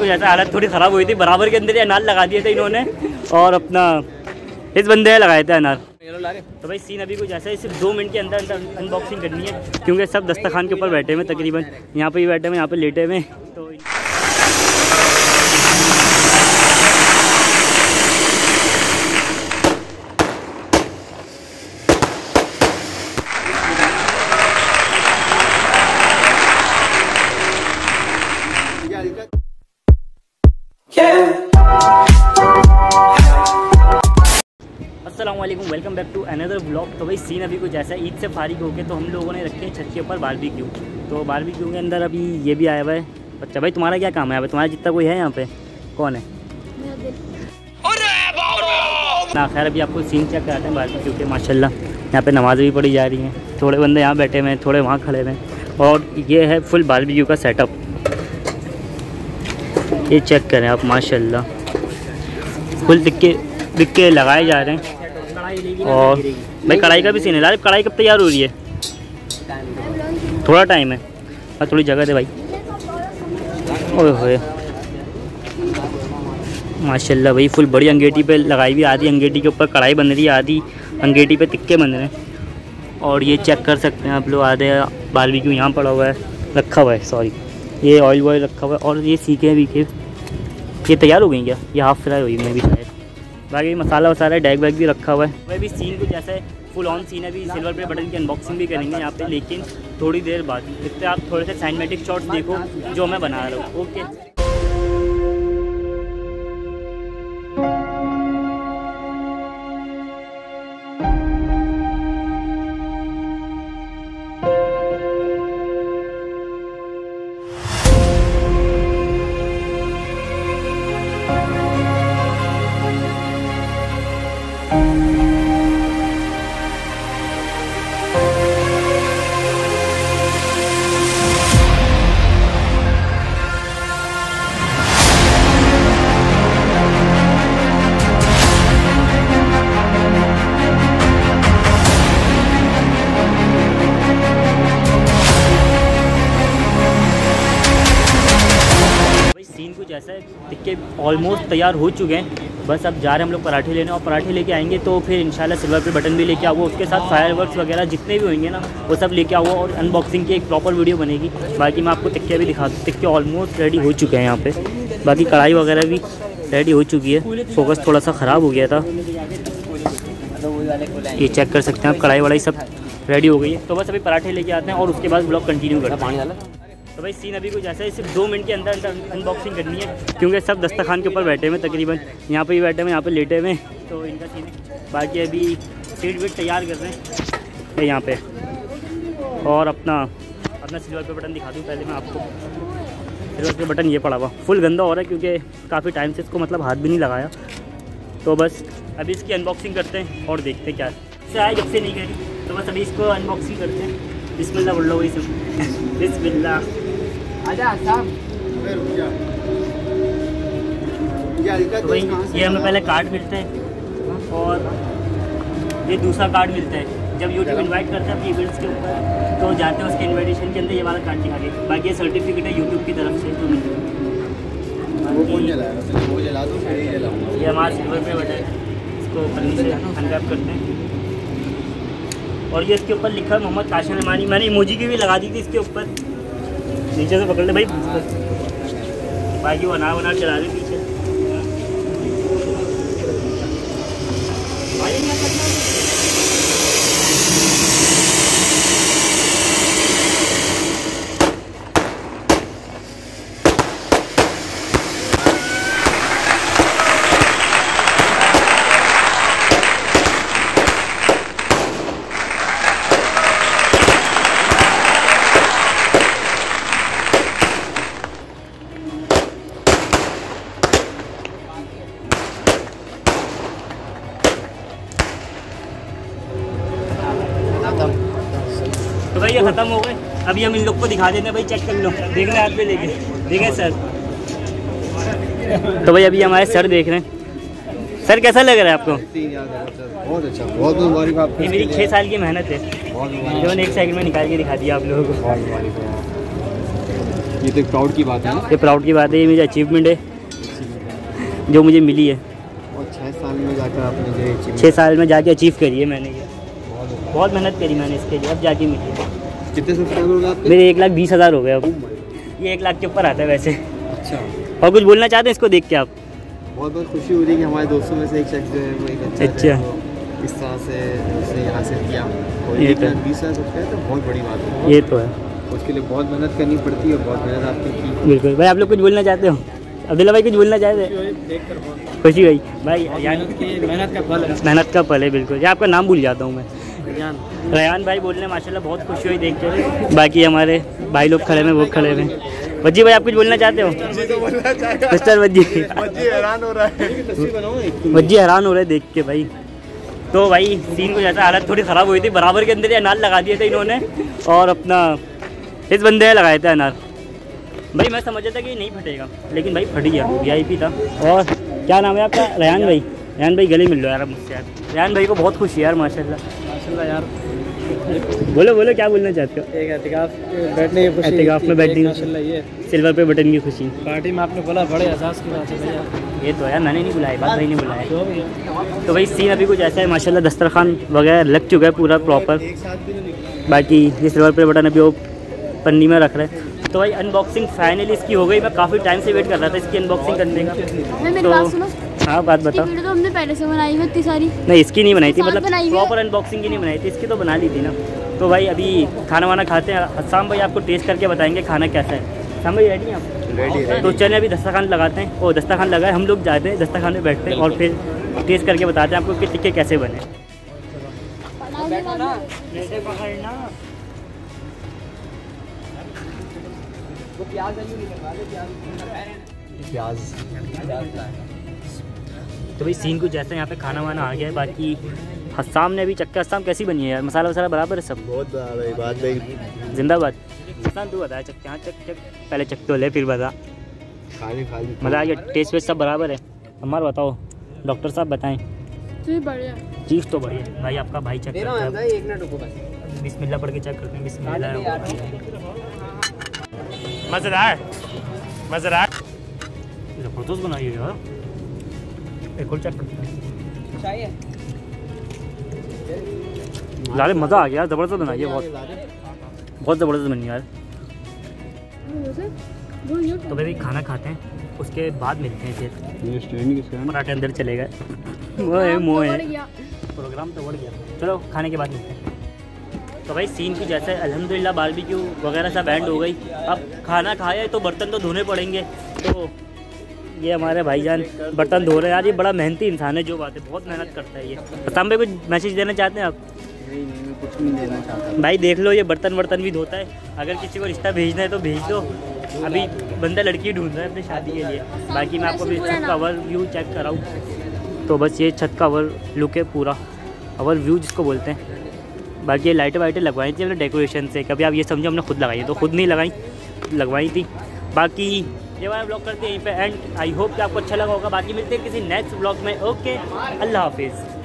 कुछ ऐसा हालत थोड़ी ख़राब हुई थी। बराबर के अंदर ही अनार लगा दिए थे इन्होंने और अपना इस बंदे लगाए थे अनार। तो भाई सीन अभी कुछ ऐसा है, सिर्फ़ दो मिनट के अंदर अंदर अनबॉक्सिंग करनी है, क्योंकि सब दस्तखान के ऊपर बैठे हुए तकरीबन। यहाँ पर ही बैठे हुए यहाँ पर लेटे हुए तो Aslam welcome back to another blog तो भाई सीन अभी कुछ ऐसा ईद से फारिग हो गए तो हम लोगों ने रखे हैं छत के ऊपर बारबी क्यू तो बारबी क्यू के अंदर अभी ये भी आया हुआ है। अच्छा भाई, तुम्हारा क्या काम है अभी तुम्हारा जितना कोई है यहाँ पे? कौन है? ना, खैर, अभी आपको सीन चेक कराते हैं बारबी क्यू के, माशाल्लाह। यहाँ पे नमाज़ भी पढ़ी जा रही हैं। थोड़े बंदे यहाँ बैठे हुए हैं, थोड़े वहाँ खड़े हुए हैं। और ये है फुल बारबी क्यू का सेटअप ये चेक करें आप, माशाल्लाह। फुल दिक्के दिक्के लगाए जा रहे हैं। और भाई कढ़ाई का भी सीन है। यार, कढ़ाई कब तैयार हो रही है? थोड़ा टाइम है। और थोड़ी जगह दे भाई। ओए होए। माशाल्लाह भाई फुल बड़ी अंगेठी पे लगाई हुई आधी अंगेठी के ऊपर कढ़ाई बन रही है, आधी अंगेठी पे तिक्के बन रहे हैं। और ये चेक कर सकते हैं आप लोग, आधे बारबेक्यू यहाँ पड़ा हुआ है? रखा हुआ है सॉरी ये ऑयल वॉयल रखा हुआ है, और ये सीखे भी बीखे ये तैयार हो गई क्या? ये हाफ़ फ्राई हुई, मैं भी शायद। बाकी मसाला वसाला डैग वैग भी रखा हुआ है। वह भी सीन कुछ ऐसा है फुल ऑन सीन है, अभी सिल्वर पे बटन की अनबॉक्सिंग भी करेंगे यहाँ पे, लेकिन थोड़ी देर बाद। इससे आप थोड़े से साइनमेटिक शॉट्स देखो, जो मैं बना रहा हूँ ओके है, टिक्के ऑलमोस्ट तैयार हो चुके हैं। बस अब जा रहे हैं हम लोग पराठे लेने और पराठे लेके आएँगे तो फिर इंशाल्लाह सिल्वर पे बटन भी लेके आओ, उसके साथ फायर वगैरह जितने भी होंगे ना, वो सब लेके आओ और अनबॉक्सिंग की एक प्रॉपर वीडियो बनेगी। बाकी मैं आपको टिक्के भी दिखा दूँ टिक्के ऑलमोस्ट रेडी हो चुके हैं यहाँ पर बाकी कढ़ाई वगैरह भी रेडी हो चुकी है। फोकस थोड़ा सा ख़राब हो गया था। ये चेक कर सकते हैं आप, कढ़ाई वढ़ाई सब रेडी हो गई है। तो बस अभी पराठे लेके आते हैं और उसके बाद ब्लॉग कंटिन्यू करते हैं। तो भाई सीन अभी कुछ ऐसा है, सिर्फ़ दो मिनट के अंदर अंदर अनबॉक्सिंग करनी है, क्योंकि सब दस्तखान के ऊपर बैठे हुए हैं तकरीबन। यहाँ पर भी बैठे हुए यहाँ पर लेटे हुए तो इनका सीन है। बाकी अभी सीट वीट तैयार कर रहे हैं यहाँ पर और अपना अपना सिल्वर पे बटन दिखा दूँ, पहले मैं आपको। सिल्वर पे बटन ये पड़ा हुआ फुल गंदा हो रहा है, क्योंकि काफ़ी टाइम से इसको मतलब हाथ भी नहीं लगाया। तो बस, अभी इसकी अनबॉक्सिंग करते हैं और देखते हैं क्या से आए जब से नहीं करी तो बस अभी इसको अनबॉक्सिंग करते हैं। बिस्मिल्लाह बोल लो वही सब बिस्मिल्लाह। तो ये हमें पहले कार्ड मिलते हैं और ये दूसरा कार्ड मिलता है। जब यूट्यूब इनवाइट करते हैं अपनी इवेंट्स के ऊपर तो जाते हैं उसके इनविटेशन के अंदर ये वाला कार्ड दिखा के। बाकी ये सर्टिफिकेट है यूट्यूब की तरफ़ से जो मिलता है? ये हमारा सिल्वर पे बटा है। इसको पन्नी से अनरैप करते हैं। और ये इसके ऊपर लिखा है मोहम्मद काशिर रमानी मैंने इमोजी की भी लगा दी थी इसके ऊपर। नीचे से पकड़ ले भाई। बाकी बना बना चला रहे ये ख़त्म हो गए। अभी हम इन लोग को दिखा देते हैं भाई चेक कर लो। देखना हाथ पे लेके। देखें सर तो भाई अभी हमारे सर देख रहे हैं। सर कैसा लग रहा है आपको? बहुत अच्छा बहुत मुबारक आपको ये मेरी छः साल की मेहनत है। जो एक सेकंड में निकाल के दिखा दिया आप लोगों को। मुबारक। ये तो प्राउड की बात है ये प्राउड की बात है ये मेरी अचीवमेंट है जो मुझे मिली है। और छः साल में जाकर आपने जो छः साल में जाके अचीव करी है मैंने। ये बहुत अच्छा। बहुत मेहनत करी मैंने इसके लिए अब जाके मिली है। कितने सब्सक्राइबर हो गए आपके? मेरे एक लाख बीस हज़ार हो गए अब। Oh ये एक लाख के ऊपर आता है वैसे। अच्छा। और कुछ बोलना चाहते हैं इसको देख के आप? बहुत बहुत खुशी हो रही है कि हमारे दोस्तों में से एक शख्स जो है वो एक अच्छा अच्छा। इस तरह से उसने हासिल किया। और एक तो लाख बीस हज़ार सब्सक्राइबर तो बहुत बड़ी बात है। ये तो है। उसके लिए बहुत मेहनत करनी पड़ती है और बहुत मेहनत आपने की। बिल्कुल। भाई आप लोग कुछ बोलना चाहते हो? अब्दुल्ला भाई कुछ बोलना चाहते हैं? खुशी भाई भाई मेहनत का फल है। मेहनत का पल है बिल्कुल। ये आपका नाम भूल जाता हूँ मैं। रयान। भाई बोलने माशाल्लाह बहुत खुशी हुई देख के। बाकी हमारे भाई लोग खड़े हैं वो खड़े हुए हैं। वज्जी भाई आप कुछ बोलना चाहते हो? मिस्टर वज्जी। हैरान हो रहा है। वज्जी हैरान हो रहे हैं देख के भाई। तो भाई सीन को जैसा हालत थोड़ी ख़राब हुई थी। बराबर के अंदर ये अनार लगा दिए थे इन्होंने और अपना इस बंदे ने लगाए थे अनार। भाई मैं समझा था कि नहीं फटेगा लेकिन भाई फट गया वी था। और क्या नाम है आपका? रयान भाई। रयान भाई गले मिल लो यार मुझसे यार। रयान भाई को बहुत खुशी है यार माशाल्लाह। माशाल्लाह यार। बोलो बोलो क्या बोलना चाहते हो? एक एहतिकाफ बैठने की खुशी एहतिकाफ में बैठने की माशाल्लाह ये सिल्वर पे बटन की खुशी। पार्टी में आपने बोला बड़े एहसास की बात है भैया। ये तो यार मैंने नहीं बुलाया बात भाई ने बुलाया। तो भाई सीन अभी कुछ ऐसा है माशाल्लाह दस्तरखान वगैरह लग चुका है पूरा प्रॉपर बाकी ये सिल्वर पे बटन अभी वो पन्नी में रख रहे हैं। तो भाई अनबॉक्सिंग फाइनली इसकी हो गई मैं काफ़ी टाइम से वेट कर रहा था इसकी अनबॉक्सिंग करने का। तो हाँ बात बताओ। वीडियो तो हमने पहले से बनाई हुई है इतनी सारी। नहीं इसकी नहीं बनाई थी मतलब हुई है। प्रॉपर अनबॉक्सिंग की नहीं बनाई थी इसकी तो बना ली थी ना। तो भाई अभी खाना वाना खाते हैं। हसाम भाई आपको टेस्ट करके बताएँगे खाना कैसा है। हसाम भाई रेडी हैं आप? रेडी तो चले अभी दस्तरखान लगाते हैं। और दस्तरखान लगाए हम लोग जाते हैं दस्तरखान में बैठते हैं और फिर टेस्ट करके बताते हैं आपको कि टिक्के कैसे बने। प्याज तो भाई सीन कुछ जैसे यहाँ पे खाना वाना आ गया है बाकी हसाम ने अभी चक्का हसाम कैसी बनी है यार? मसाला वसाला बराबर है सब? बहुत बात जिंदाबाद। हसान तू बताया चक यहाँ चक चक पहले चक तो ले फिर बता। खाली खाली। मज़ा आ गया टेस्ट वेस्ट सब बराबर है। हमारा बताओ डॉक्टर साहब बताएँ। तो बढ़िया। चीज़ तो बढ़िया भाई आपका भाई चेक करता है। एक मिनट रुको बस। बिस्मिल्लाह पढ़ के चेक करते हैं बिस्मिल्लाह मज़ेदार मज़ेदार। ज़बरदस्त बनाई है यार। हैं। चाहिए? लाले मज़ा आ गया ज़बरदस्त बनाई है बहुत। बहुत ज़बरदस्त बनी यार। तो भाई खाना खाते हैं उसके बाद मिलते हैं फिर। है पराठे अंदर चले गए। मोए मोए बढ़ गया। प्रोग्राम तो बढ़ गया। चलो खाने के बाद मिलते हैं। तो भाई सीन की जैसे अल्हम्दुलिल्लाह बारबेक्यू वगैरह सब एंड हो गई। अब खाना खाया तो बर्तन तो धोने पड़ेंगे। तो ये हमारे भाईजान बर्तन धो रहे हैं। यार ये बड़ा मेहनती इंसान है जो बात है। बहुत मेहनत करता है ये। बताम भाई कुछ मैसेज देना चाहते हैं आप? नहीं नहीं मैं कुछ नहीं देना चाहता। भाई देख लो ये बर्तन वर्तन भी धोता है। अगर किसी को रिश्ता भेजना है तो भेज दो। अभी बंदा लड़की ढूंढ रहा है अपनी शादी के लिए। बाकी मैं आपको अभी छत का ओवर व्यू चेक कराऊँ। तो बस ये छत का ओवर लुक है पूरा। ओवर व्यू जिसको बोलते हैं। बाकी ये लाइटें वाइटें लगवाई थी हमने डेकोरेशन से। कभी आप ये समझो हमने खुद लगाई तो खुद नहीं लगाई लगवाई थी। बाकी ये वाला ब्लॉग करते हैं, यहीं पे एंड आई होप कि आपको अच्छा लगा होगा। बाकी मिलते हैं किसी नेक्स्ट ब्लॉग में। ओके अल्लाह हाफिज़।